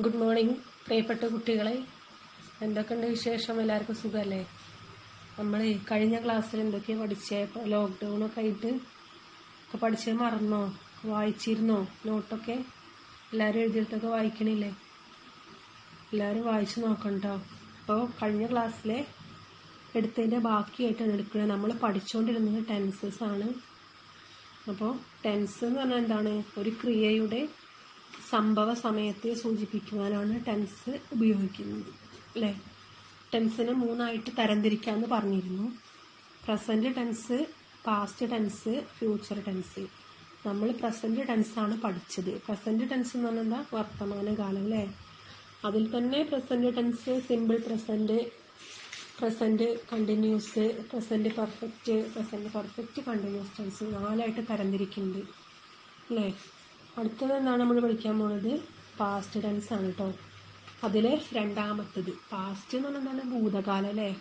Good morning പ്രിയപ്പെട്ട കുട്ടികളെ. എന്തൊക്കെയുണ്ട് വിശേഷം? എല്ലാവർക്കും സുഖമല്ലേ? നമ്മൾ കഴിഞ്ഞ ക്ലാസ്സിൽ എന്തൊക്കെയാണ് പഠിച്ചേ? ഇപ്പോൾ ലോക്ക്ഡൗണൊക്കെ ആയിട്ട് ഒക്കെ പഠിച്ചത് മറന്നോ? വായിച്ചിരുന്നോ? നോട്ടൊക്കെ എല്ലാവരും എഴുതിയിട്ടൊക്കെ വായിക്കണില്ലേ? എല്ലാവരും വായിച്ചു നോക്കണ്ടോ? അപ്പോൾ കഴിഞ്ഞ ക്ലാസ്സിലെ എടുത്തതിന്റെ ബാക്കിയായിട്ടാണ് എടുക്കുന്നത് നമ്മൾ പഠിച്ചുകൊണ്ടിരുന്നത് ടെൻസസ് ആണ്. അപ്പോൾ ടെൻസ് എന്ന് പറഞ്ഞാൽ എന്താണ്? ഒരു ക്രിയയുടെ സംഭവ സമയത്തെ സൂചിപ്പിക്കുവാനാണ് ടെൻസ് ഉപയോഗിക്കുന്നത് അല്ലേ? ടെൻസിനെ മൂന്നായിട്ട് തരംതിരിക്കാമെന്ന് പറഞ്ഞിരുന്നു. Present tense past tense future tense. നമ്മൾ പ്രസന്റ് ടെൻസ് ആണ് പഠിച്ചത്. പ്രസന്റ് ടെൻസ് എന്ന് പറഞ്ഞാൽ എന്താ? വർത്തമാനകാലം അല്ലേ? അതിൽ തന്നെ present tense simple present present continuous present perfect present perfect continuous tense നാലായിട്ട് തരംതിരിക്കുന്നുണ്ട് അല്ലേ? അടുത്തത് എന്താണ് നമ്മൾ പഠിക്കാൻ പോണത്? പാസ്റ്റ് ടെൻസ് ആണ് കേട്ടോ അതിലെ രണ്ടാമത്തത്. പാസ്റ്റ് എന്ന് പറഞ്ഞാൽ എന്താണ്? ഭൂതകാലം അല്ലേ?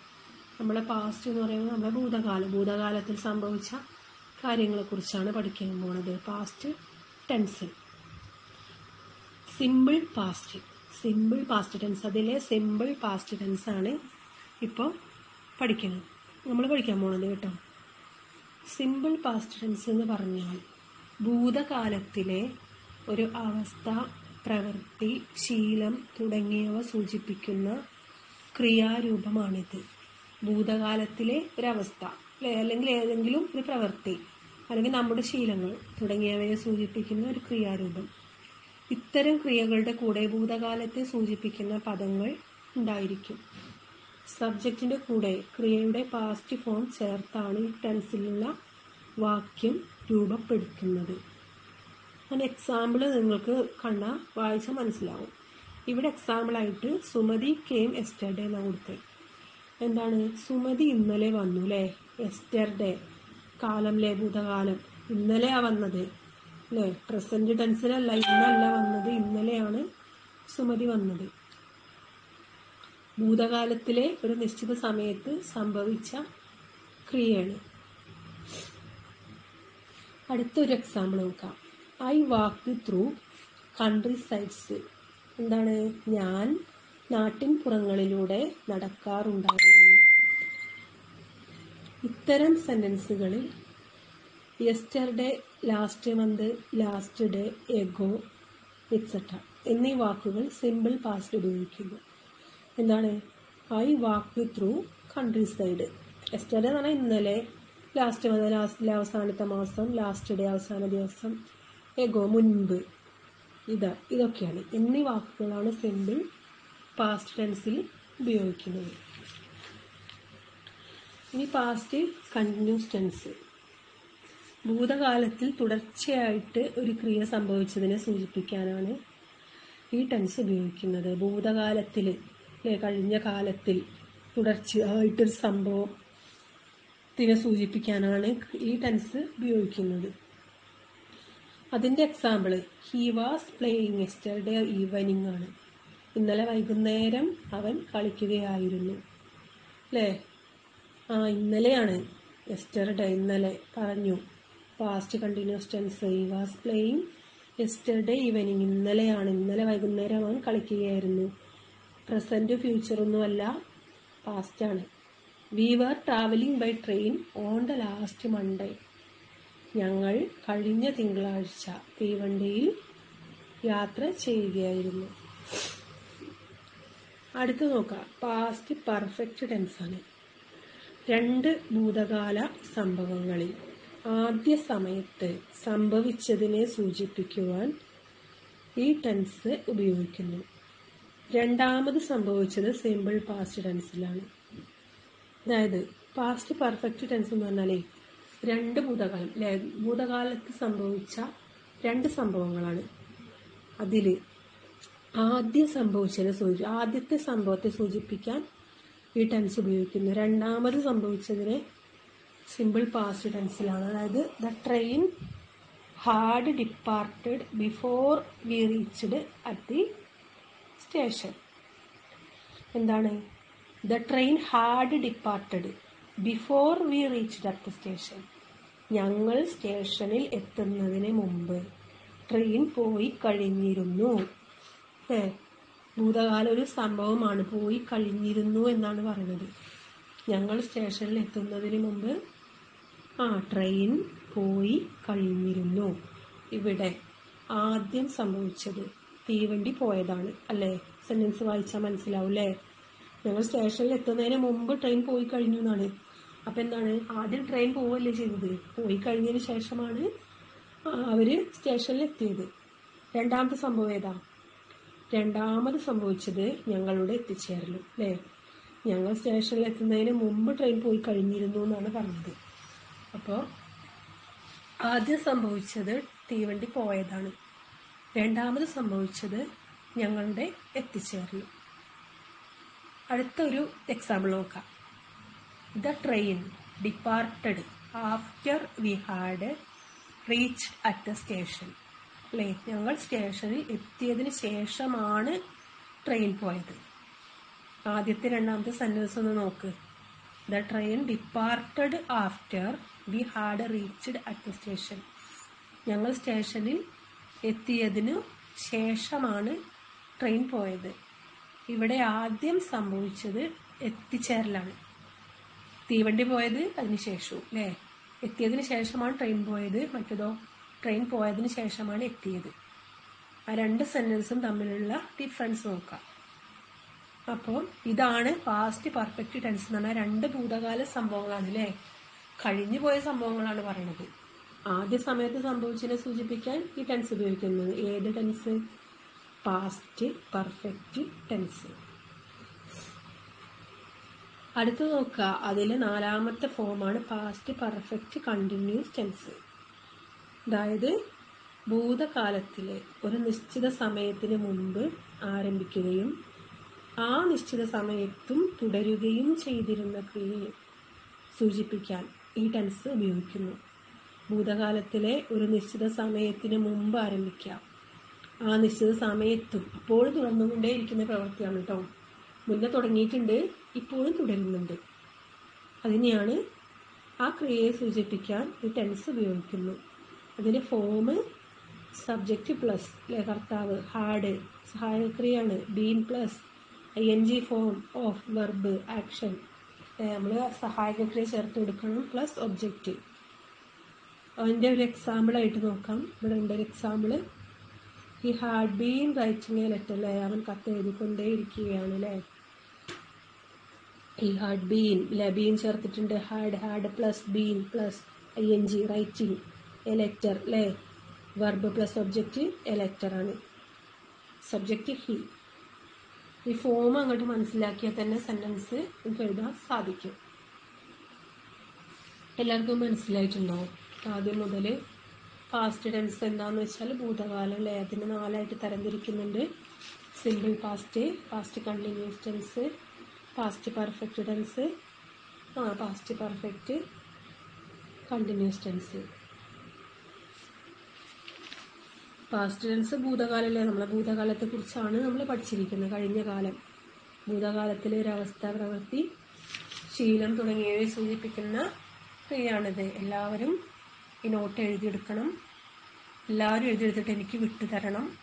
നമ്മളെ പാസ്റ്റ് എന്ന് പറയുന്നത് നമ്മുടെ ഭൂതകാലം. ഭൂതകാലത്തിൽ സംഭവിച്ച കാര്യങ്ങളെക്കുറിച്ചാണ് പഠിക്കാൻ പോണത്. Past tense simple past simple past tense അതിലെ സിമ്പിൾ പാസ്റ്റ് ടെൻസ് ആണ് ഇപ്പോൾ പഠിക്കുന്നത്. നമ്മൾ പഠിക്കാൻ പോണത് കേട്ടോ. സിമ്പിൾ പാസ്റ്റ് ടെൻസ് എന്ന് പറഞ്ഞാൽ ഭൂതകാലത്തിലെ ഒരു അവസ്ഥ പ്രവൃത്തി ശീലം തുടങ്ങിയവ സൂചിപ്പിക്കുന്ന ക്രിയാരൂപമാണിത്. ഭൂതകാലത്തിലെ ഒരവസ്ഥ അല്ലെ? അല്ലെങ്കിൽ ഏതെങ്കിലും ഒരു പ്രവൃത്തി അല്ലെങ്കിൽ നമ്മുടെ ശീലങ്ങൾ തുടങ്ങിയവയെ സൂചിപ്പിക്കുന്ന ഒരു ക്രിയാരൂപം. ഇത്തരം ക്രിയകളുടെ കൂടെ ഭൂതകാലത്തെ സൂചിപ്പിക്കുന്ന പദങ്ങൾ ഉണ്ടായിരിക്കും. സബ്ജക്റ്റിന്റെ കൂടെ ക്രിയയുടെ പാസ്റ്റ് ഫോം ചേർത്താണ് ഈ ടെൻസിലുള്ള വാക്യം രൂപപ്പെടുത്തുന്നത്. അതിന് എക്സാമ്പിൾ നിങ്ങൾക്ക് കണ്ടാൽ വായിച്ച മനസ്സിലാവും. ഇവിടെ എക്സാമ്പിളായിട്ട് സുമതി കെയിം എസ്റ്റർഡേ എന്നാണ് കൊടുത്തത് എന്താണ്? സുമതി ഇന്നലെ വന്നു അല്ലേ എസ്റ്റർഡേ കാലം അല്ലേ ഭൂതകാലം. ഇന്നലെയാ വന്നത്. അല്ലേ പ്രസന്റ് ടെൻസിലല്ല ഇന്നല്ല വന്നത്. ഇന്നലെയാണ് സുമതി വന്നത്. ഭൂതകാലത്തിലെ ഒരു നിശ്ചിത സമയത്ത് സംഭവിച്ച ക്രിയയാണ്. അടുത്തൊരു എക്സാമ്പിൾ നോക്കാം. I walk through country sides എന്താണ്? ഞാൻ നാട്ടിൻപുറങ്ങളിലൂടെ നടക്കാറുണ്ടായിരുന്നു. ഇത്തരം സെന്റൻസുകളിൽ yesterday last month last day ago etcetera എന്നീ വാക്കുകൾ സിമ്പിൾ പാസ്റ്റ് ഉപയോഗിക്കുന്നു. എന്താണ്? I walk through country side yesterday എന്ന് പറഞ്ഞാൽ ഇന്നലെ ലാസ്റ്റ് മന്ത് ലാസ്റ്റിലെ അവസാനത്തെ മാസം ലാസ്റ്റ് ഡേ അവസാന ദിവസം എഗോ മുൻപ്. ഇത് ഇതൊക്കെയാണ്. എന്നീ വാക്കുകളാണ് സിമ്പിൾ പാസ്റ്റ് ടെൻസിൽ ഉപയോഗിക്കുന്നത്. ഇനി പാസ്റ്റ് കണ്ടിന്യൂസ് ടെൻസ് ഭൂതകാലത്തിൽ തുടർച്ചയായിട്ട് ഒരു ക്രിയ സംഭവിച്ചതിനെ സൂചിപ്പിക്കാനാണ് ഈ ടെൻസ് ഉപയോഗിക്കുന്നത്. ഭൂതകാലത്തിൽ കഴിഞ്ഞ കാലത്തിൽ തുടർച്ചയായിട്ടൊരു സംഭവത്തിനെ സൂചിപ്പിക്കാനാണ് ഈ ടെൻസ് ഉപയോഗിക്കുന്നത്. അതിന്റെ example he was playing yesterday evening ആണ്. ഇന്നലെ വൈകുന്നേരം അവൻ കളിക്കുകയായിരുന്നു. അല്ലേ ആ ഇന്നലെയാണ്. എസ്റ്റർഡേ ഇന്നലെ പറഞ്ഞു. Past continuous tense he was playing yesterday evening ഇന്നലെയാണ്. ഇന്നലെ വൈകുന്നേരം അവൻ കളിക്കുകയായിരുന്നു. പ്രസന്റ് ഫ്യൂച്ചറൊന്നുമല്ല പാസ്റ്റാണ് we were travelling by train on the last Monday ഞങ്ങൾ കഴിഞ്ഞ തിങ്കളാഴ്ച തീവണ്ടിയിൽ യാത്ര ചെയ്യുകയായിരുന്നു. അടുത്ത് നോക്കാം. പാസ്റ്റ് പെർഫെക്റ്റ് ടെൻസാണ് രണ്ട് ഭൂതകാല സംഭവങ്ങളിൽ ആദ്യ സമയത്ത് സംഭവിച്ചതിനെ സൂചിപ്പിക്കുവാൻ ഈ ടെൻസ് ഉപയോഗിക്കുന്നു. രണ്ടാമത് സംഭവിച്ചത് സിമ്പിൾ പാസ്റ്റ് ടെൻസിലാണ് അതായത് പാസ്റ്റ് പെർഫെക്റ്റ് ടെൻസ് എന്ന് പറഞ്ഞാലേ രണ്ട് ഭൂതകാലം അല്ലെ ഭൂതകാലത്ത് സംഭവിച്ച രണ്ട് സംഭവങ്ങളാണ്. അതിൽ ആദ്യ സംഭവിച്ചതിനെ സൂചി ആദ്യത്തെ സംഭവത്തെ സൂചിപ്പിക്കാൻ ഈ ടെൻസ് ഉപയോഗിക്കുന്നു. രണ്ടാമത് സംഭവിച്ചതിനെ സിമ്പിൾ പാസ്റ്റ് ടെൻസിലാണ് അതായത് the train had departed before we reached at the station എന്താണ്? The train had departed before we reach at station ഞങ്ങൾ സ്റ്റേഷനിൽ എത്തുന്നതിന് മുമ്പ് ട്രെയിൻ പോയി കഴിഞ്ഞിരുന്നു. ഭൂതകാല ഒരു സംഭവമാണ്. പോയി കഴിഞ്ഞിരുന്നു എന്നാണ് പറയുന്നത്. ഞങ്ങൾ സ്റ്റേഷനിൽ എത്തുന്നതിന് മുമ്പ് ആ ട്രെയിൻ പോയി കഴിഞ്ഞിരുന്നു. ഇവിടെ ആദ്യം സംഭവിച്ചത് തീവണ്ടി പോയതാണ്. അല്ലേ? സെന്റൻസ് വായിച്ചാൽ മനസ്സിലാവും അല്ലേ? ഞങ്ങൾ സ്റ്റേഷനിൽ എത്തുന്നതിന് മുമ്പ് ട്രെയിൻ പോയി കഴിഞ്ഞു എന്നാണ്. അപ്പം എന്താണ്? ആദ്യം ട്രെയിൻ പോവല്ലേ ചെയ്തത്? പോയി കഴിഞ്ഞതിന് ശേഷമാണ് അവർ സ്റ്റേഷനിൽ എത്തിയത്. രണ്ടാമത്തെ സംഭവം ഏതാ? രണ്ടാമത് സംഭവിച്ചത് ഞങ്ങളുടെ എത്തിച്ചേരലും അല്ലേ? ഞങ്ങൾ സ്റ്റേഷനിൽ എത്തുന്നതിന് മുമ്പ് ട്രെയിൻ പോയി കഴിഞ്ഞിരുന്നു എന്നാണ് പറഞ്ഞത്. അപ്പോൾ ആദ്യം സംഭവിച്ചത് തീവണ്ടി പോയതാണ്. രണ്ടാമത് സംഭവിച്ചത് ഞങ്ങളുടെ എത്തിച്ചേരലും. അടുത്തൊരു എക്സാമ്പിൾ നോക്കാം. The train departed after we had reached at the station. അല്ലേ ഞങ്ങൾ സ്റ്റേഷനിൽ എത്തിയതിന് ശേഷമാണ് ട്രെയിൻ പോയത്. ആദ്യത്തെ രണ്ടാമത്തെ സെന്റൻസ് ഒന്ന് നോക്ക്. The train departed after we had reached at the station ഞങ്ങൾ സ്റ്റേഷനിൽ എത്തിയതിനു ശേഷമാണ് ട്രെയിൻ പോയത്. ഇവിടെ ആദ്യം സംഭവിച്ചത് എത്തിച്ചേരലാണ്. തീവണ്ടി പോയത് അതിന് ശേഷവും അല്ലേ എത്തിയതിന് ശേഷമാണ് ട്രെയിൻ പോയത്. മറ്റേതോ ട്രെയിൻ പോയതിന് ശേഷമാണ് എത്തിയത്. ആ രണ്ട് സെന്റൻസും തമ്മിലുള്ള ഡിഫറൻസ് നോക്കാം. അപ്പോൾ ഇതാണ് പാസ്റ്റ് പെർഫെക്റ്റ് ടെൻസ് എന്ന് പറഞ്ഞാൽ രണ്ട് ഭൂതകാല സംഭവങ്ങളാണ് അല്ലേ കഴിഞ്ഞു പോയ സംഭവങ്ങളാണ് പറയുന്നത് ആദ്യ സമയത്ത് സംഭവിച്ചതിനെ സൂചിപ്പിക്കാൻ ഈ ടെൻസ് ഉപയോഗിക്കുന്നത്. ഏത് ടെൻസ് പാസ്റ്റ് പെർഫെക്റ്റ് ടെൻസ് അടുത്ത് നോക്കുക. അതിലെ നാലാമത്തെ ഫോമാണ് പാസ്റ്റ് പെർഫെക്റ്റ് കണ്ടിന്യൂസ് ടെൻസ് അതായത് ഭൂതകാലത്തിലെ ഒരു നിശ്ചിത സമയത്തിന് മുമ്പ് ആരംഭിക്കുകയും ആ നിശ്ചിത സമയത്തും തുടരുകയും ചെയ്തിരുന്ന ക്രിയയെ സൂചിപ്പിക്കാൻ ഈ ടെൻസ് ഉപയോഗിക്കുന്നു. ഭൂതകാലത്തിലെ ഒരു നിശ്ചിത സമയത്തിന് മുമ്പ് ആരംഭിക്കാം ആ നിശ്ചിത സമയത്തും ഇപ്പോഴും തുടർന്നുകൊണ്ടേയിരിക്കുന്ന പ്രവൃത്തിയാണ് കേട്ടോ മുന്നേ തുടങ്ങിയിട്ടുണ്ട്. ഇപ്പോഴും തുടരുന്നുണ്ട്. അതിനെയാണ് ആ ക്രിയയെ സൂചിപ്പിക്കാൻ ഒരു ടെൻസ് ഉപയോഗിക്കുന്നു. അതിന്റെ ഫോം സബ്ജക്റ്റ് പ്ലസ് അല്ലെ കർത്താവ് had സഹായക്രിയാണ് been plus I N G form of verb action നമ്മൾ സഹായക്രിയ ചേർത്ത് കൊടുക്കണം പ്ലസ് ഒബ്ജക്റ്റ് അതിന്റെ ഒരു എക്സാമ്പിളായിട്ട് നോക്കാം. ഇവിടെ ഉണ്ട് ഒരു എക്സാമ്പിൾ ഈ ഹാഡ് ബീൻ റൈറ്റിംഗ് ലെറ്റർ അല്ലേ അവൻ കത്ത് എഴുതിക്കൊണ്ടേ ഇരിക്കുകയാണ് അല്ലേ ഹി ഹാഡ് ബീൻ അല്ലെ ബീൻ ചേർത്തിട്ടുണ്ട്. Had had plus been plus I N G writing elector അല്ലെ വെർബ് പ്ലസ് ഒബ്ജക്റ്റ് എലക്ടർ ആണ്. സബ്ജക്റ്റ് ഹി ഈ ഫോം അങ്ങോട്ട് മനസ്സിലാക്കിയാൽ തന്നെ സെന്റൻസ് നമുക്ക് എഴുതാൻ സാധിക്കും. എല്ലാവർക്കും മനസ്സിലായിട്ടുണ്ടോ? ആദ്യം മുതൽ പാസ്റ്റ് ടെൻസ് എന്താന്ന് വെച്ചാൽ ഭൂതകാലം അല്ലേ അതിന് നാലായിട്ട് തരംതിരിക്കുന്നുണ്ട്. Simple past past continuous tense past perfect tense ആ past perfect continuous tense past tense ഭൂതകാലല്ലേ? നമ്മളെ ഭൂതകാലത്തെ കുറിച്ചാണ് നമ്മൾ പഠിച്ചിരിക്കുന്നത് കഴിഞ്ഞ കാലം. ഭൂതകാലത്തിലെ ഒരവസ്ഥ പ്രവൃത്തി ശീലം തുടങ്ങിയവയെ സൂചിപ്പിക്കുന്ന ക്രിയയാണിത് എല്ലാവരും ഈ നോട്ട് എഴുതിയെടുക്കണം. എല്ലാവരും എഴുതിയെടുത്തിട്ട് എനിക്ക് വിട്ടുതരണം.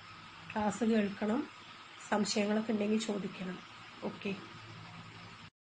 ക്ലാസ് കേൾക്കണം. സംശയങ്ങളൊക്കെ ഉണ്ടെങ്കിൽ ചോദിക്കണം. ഓക്കെ